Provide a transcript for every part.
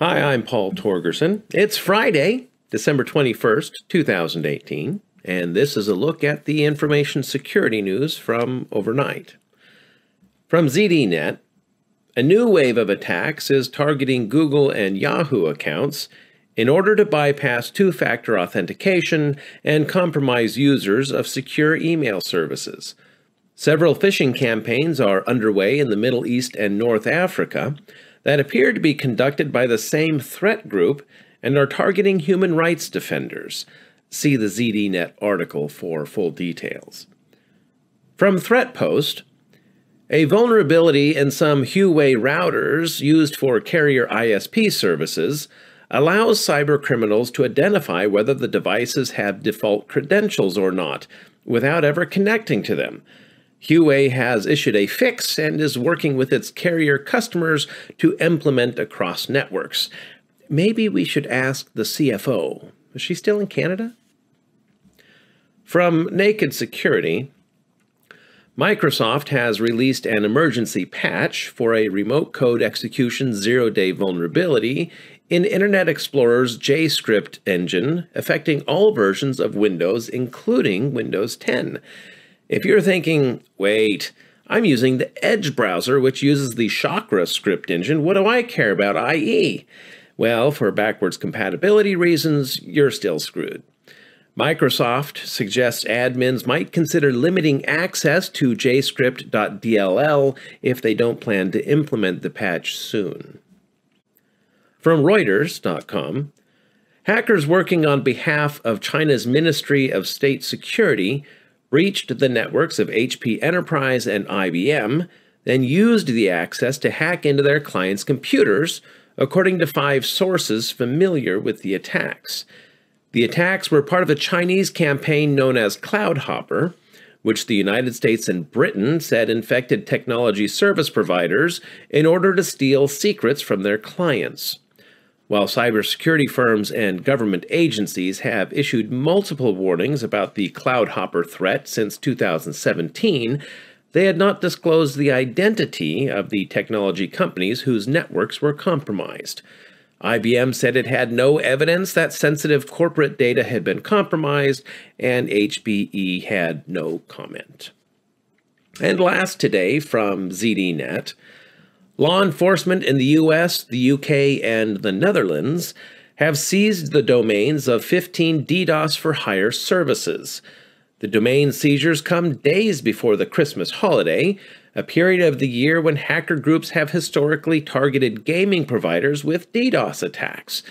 Hi, I'm Paul Torgerson. It's Friday, December 21st, 2018, and this is a look at the information security news from overnight. From ZDNet, a new wave of attacks is targeting Google and Yahoo accounts in order to bypass two factor authentication and compromise users of secure email services. Several phishing campaigns are underway in the Middle East and North Africa that appear to be conducted by the same threat group and are targeting human rights defenders. See the ZDNet article for full details. From ThreatPost, a vulnerability in some Huawei routers used for carrier ISP services allows cybercriminals to identify whether the devices have default credentials or not without ever connecting to them. Huawei has issued a fix and is working with its carrier customers to implement across networks. Maybe we should ask the CFO. Is she still in Canada? From Naked Security, Microsoft has released an emergency patch for a remote code execution zero day vulnerability in Internet Explorer's JScript engine, affecting all versions of Windows, including Windows 10. If you're thinking, wait, I'm using the Edge browser, which uses the Chakra script engine, what do I care about IE? Well, for backwards compatibility reasons, you're still screwed. Microsoft suggests admins might consider limiting access to jscript.dll if they don't plan to implement the patch soon. From Reuters.com, hackers working on behalf of China's Ministry of State Security breached the networks of HP Enterprise and IBM, then used the access to hack into their clients' computers, according to five sources familiar with the attacks. The attacks were part of a Chinese campaign known as Cloudhopper, which the United States and Britain said infected technology service providers in order to steal secrets from their clients. While cybersecurity firms and government agencies have issued multiple warnings about the Cloudhopper threat since 2017, they had not disclosed the identity of the technology companies whose networks were compromised. IBM said it had no evidence that sensitive corporate data had been compromised, and HPE had no comment. And last today from ZDNet, Law enforcement in the US, the UK, and the Netherlands have seized the domains of 15 DDoS for hire services. The domain seizures come days before the Christmas holiday, a period of the year when hacker groups have historically targeted gaming providers with DDoS attacks.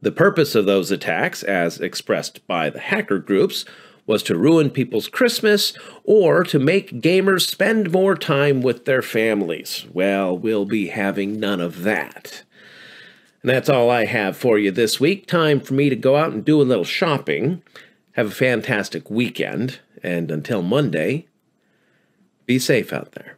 The purpose of those attacks, as expressed by the hacker groups, was to ruin people's Christmas or to make gamers spend more time with their families. Well, we'll be having none of that. And that's all I have for you this week. Time for me to go out and do a little shopping. Have a fantastic weekend. And until Monday, be safe out there.